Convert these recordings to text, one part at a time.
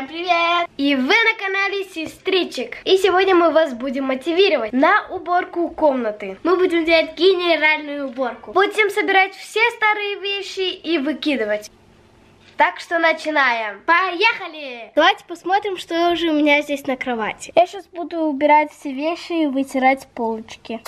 Всем привет! И вы на канале Сестричек. И сегодня мы вас будем мотивировать на уборку комнаты. Мы будем делать генеральную уборку. Будем собирать все старые вещи и выкидывать. Так что начинаем. Поехали! Давайте посмотрим, что же у меня здесь на кровати. Я сейчас буду убирать все вещи и вытирать полочки.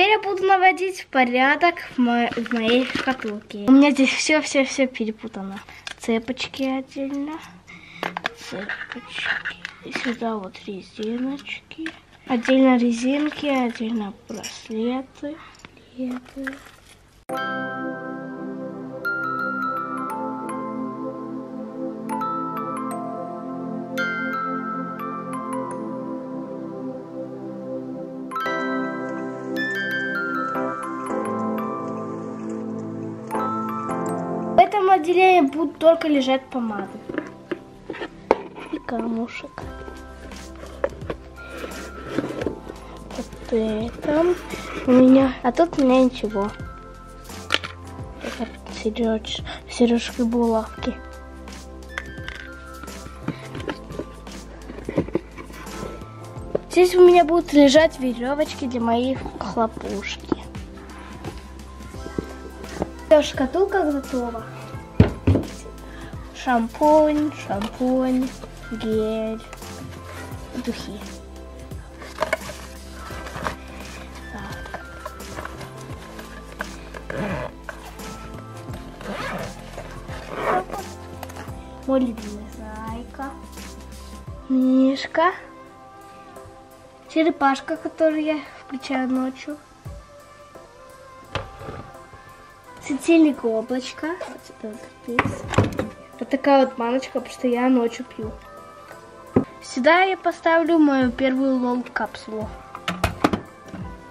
Теперь я буду наводить порядок в, мо в моей шкатулке. У меня здесь все-все-все перепутано. Цепочки отдельно. Цепочки. И сюда вот резиночки. Отдельно резинки, отдельно браслеты. Леты. Будут только лежать помады. И камушек. Вот это у меня. А тут у меня ничего. Сереж... сережки булавки. Здесь у меня будут лежать веревочки для моих хлопушки. Шкатулка готова. Шампунь, шампунь, гель, духи. Мой любимый зайка. Мишка. Черепашка, которую я включаю ночью. Светильник облачко. Вот сюда вот здесь. Вот такая вот баночка, потому что я ночью пью. Сюда я поставлю мою первую лол капсулу.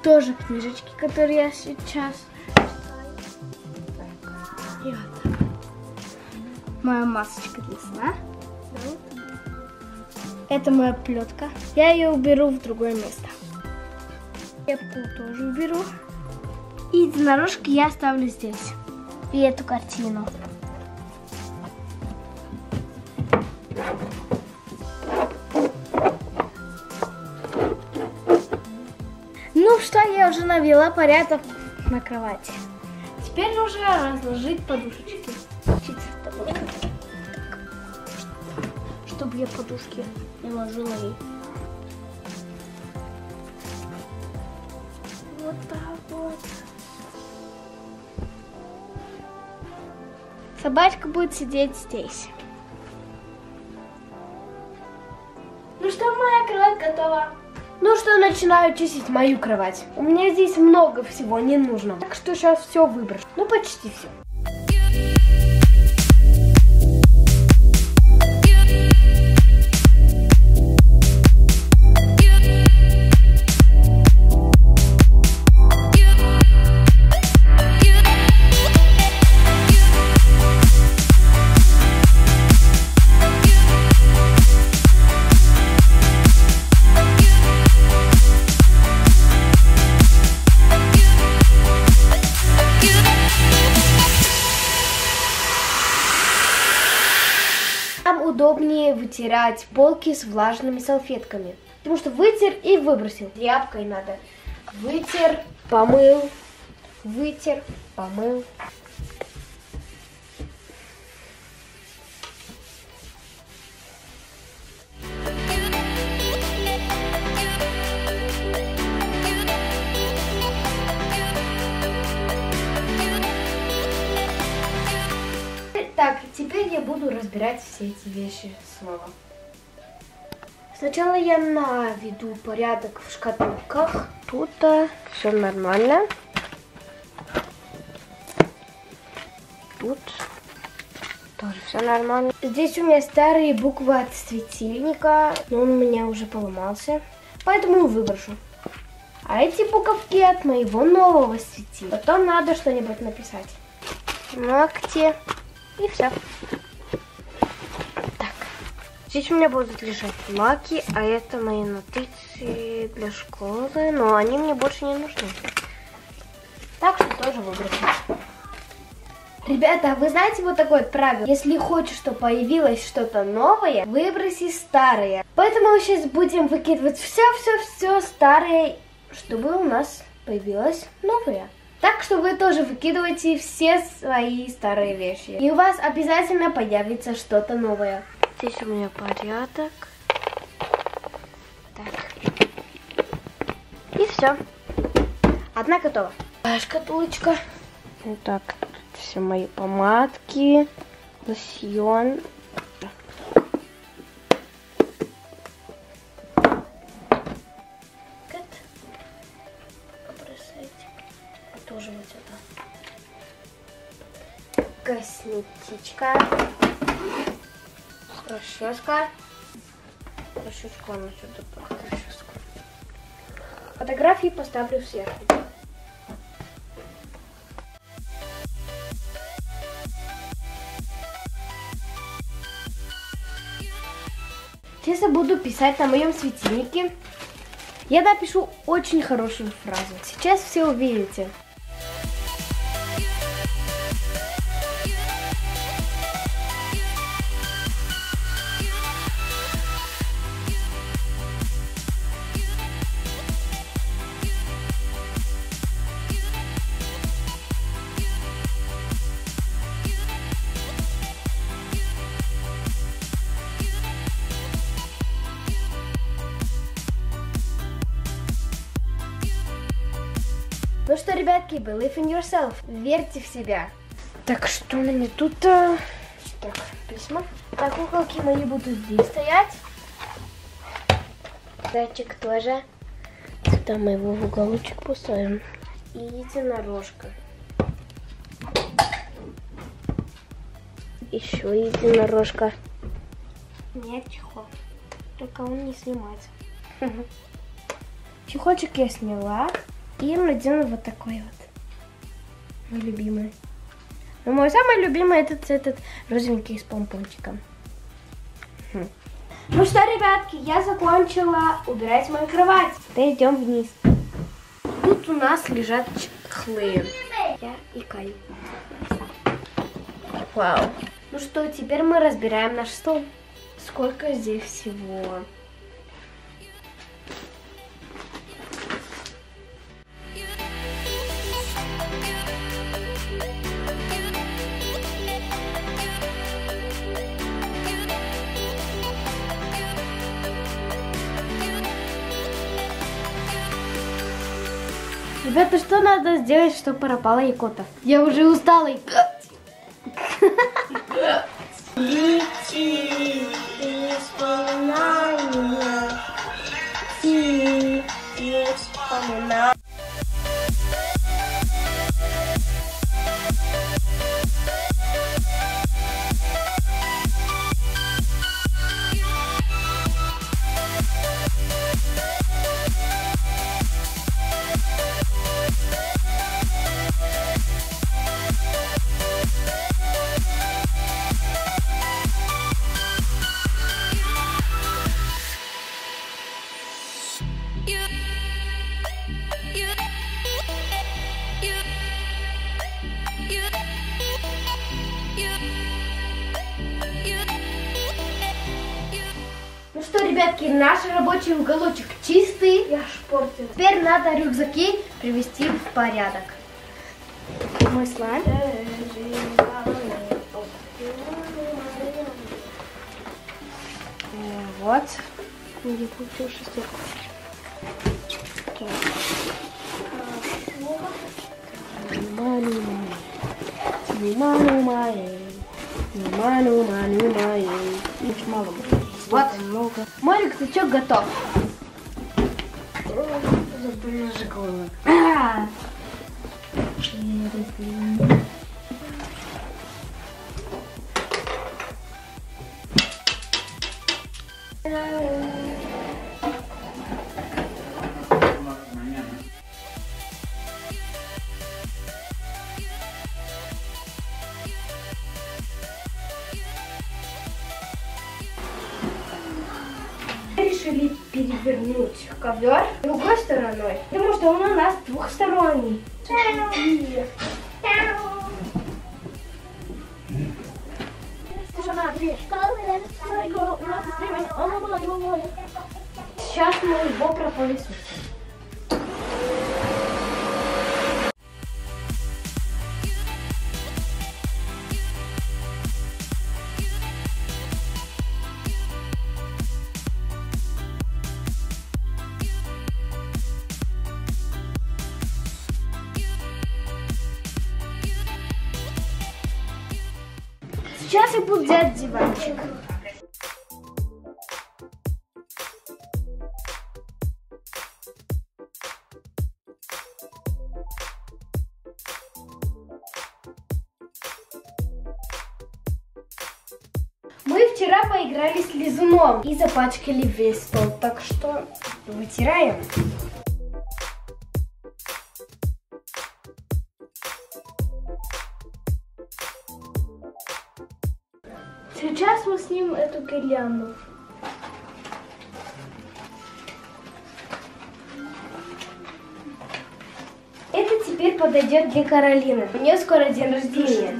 Тоже книжечки, которые я сейчас. Моя масочка для сна. Это моя плетка. Я ее уберу в другое место. Кепку тоже уберу. И единорожки я оставлю здесь. И эту картину. Я уже навела порядок на кровати. Теперь нужно разложить подушечки. Чтобы я подушки не ложила ей. Вот так вот. Собачка будет сидеть здесь. Ну что, моя кровать готова. Ну что, начинаю чистить мою кровать. У меня здесь много всего не нужно. Так что сейчас все выброшу. Ну, почти все. Удобнее вытирать полки с влажными салфетками. Потому что вытер и выбросил. Тряпкой надо. Вытер, помыл, вытер, помыл. Теперь я буду разбирать все эти вещи снова. Сначала я наведу порядок в шкатулках. Тут все нормально. Тут Тоже все нормально. Здесь у меня старые буквы от светильника, но он у меня уже поломался, поэтому выброшу. А эти буковки от моего нового светильника. Потом надо что-нибудь написать. Ногти. И все. Так. Здесь у меня будут лежать маки, а это мои нотации для школы, но они мне больше не нужны. Так что тоже выброшу. Ребята, вы знаете вот такое правило? Если хочешь, чтобы появилось что-то новое, выброси старое. Поэтому мы сейчас будем выкидывать все-все-все старое, чтобы у нас появилось новое. Так что вы тоже выкидываете все свои старые вещи. И у вас обязательно появится что-то новое. Здесь у меня порядок. Так. И все. Одна готова. Шкатулочка. Так, тут все мои помадки, лосьон. Косметичка. Расческа. Расческу, она сюда расческу. Фотографии поставлю сверху. Сейчас я буду писать на моем светильнике. Я напишу очень хорошую фразу. Сейчас все увидите. Ну что, ребятки, believe in yourself. Верьте в себя. Так, что у меня тут? э, Так, письма. Так, куколки мои будут здесь стоять. Зайчик тоже. Сюда мы его в уголочек поставим. И единорожка. Еще единорожка. Нет, чехол. Только он не снимается. Чехольчик я сняла. И надену вот такой вот. Мой любимый. Но мой самый любимый этот, этот розовенький с помпончиком. Хм. Ну что, ребятки, я закончила убирать мою кровать. Теперь вниз. Тут у нас лежат чехлы. Я и Кай. Вау. Ну что, теперь мы разбираем наш стол. Сколько здесь всего. Ребята, что надо сделать, чтобы пропала икота? Я уже устала икать. Ребятки, наш рабочий уголочек чистый. Я шпортил. Теперь надо рюкзаки привести в порядок. Мой слайм. Э, Вот. Я получил шестерку. Ману, ману, ману, ману, ману, мало будет. Вот. Много. Ты что готов? А. решили перевернуть ковер другой стороной, потому что он у нас двухсторонний. Сейчас мы его пропылесосим. Сейчас я буду делать диванчик. Мы вчера поиграли с лизуном и запачкали весь стол, так что вытираем. Гирлянду. Это теперь подойдет для Каролины. У нее скоро день рождения.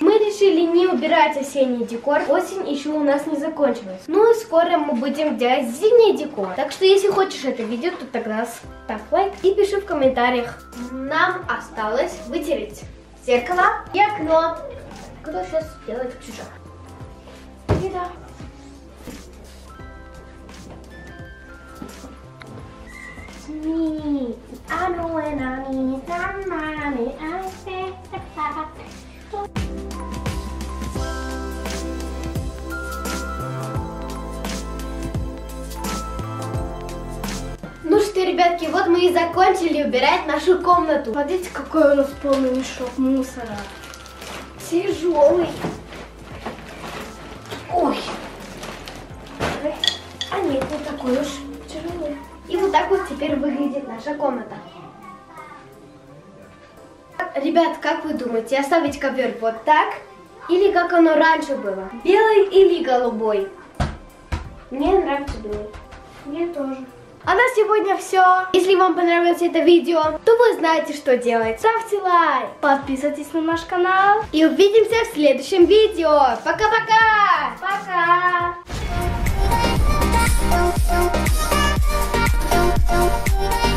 Мы решили не убирать осенний декор. Осень еще у нас не закончилась. Ну и скоро мы будем делать зимний декор. Так что если хочешь это видео, то тогда ставь лайк и пиши в комментариях. Нам осталось вытереть зеркало и окно. Кто сейчас делает чужак? Еда. Me, I know when I need some money, I say Ну что, ребятки, вот мы и закончили убирать нашу комнату. Смотрите, какой у нас полный мешок мусора. Тяжелый. Ой. А нет, не такой уж тяжелый. И вот так вот теперь выглядит наша комната. Ребят, как вы думаете, оставить ковер вот так? Или как оно раньше было? Белый или голубой? Мне нравится белый. Мне тоже. А на сегодня все. Если вам понравилось это видео, то вы знаете, что делать. Ставьте лайк, подписывайтесь на наш канал. И увидимся в следующем видео. Пока-пока! Пока! -пока. Пока.